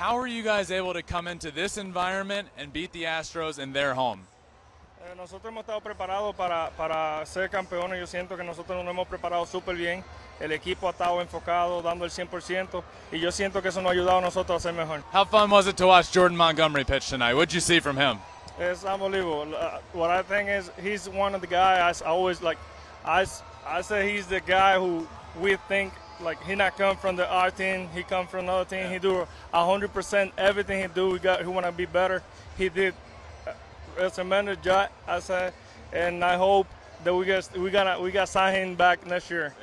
How are you guys able to come into this environment and beat the Astros in their home? Eh, nosotros hemos estado preparados para, para ser campeones. Yo siento que nosotros nos hemos preparado súper bien. El equipo ha estado enfocado, dando el 100%. Y yo siento que eso nos ha ayudado a nosotros a ser mejor. How fun was it to watch Jordan Montgomery pitch tonight? What'd you see from him? It's unbelievable. Uh, what I think is he's one of the guys I always like. I, I say he's the guy who we think like he not come from the our team. He come from another team. He do hundred percent everything he do. We got he want to be better. He did uh, a tremendous job. I say, and I hope that we get we gonna we got sign him back next year.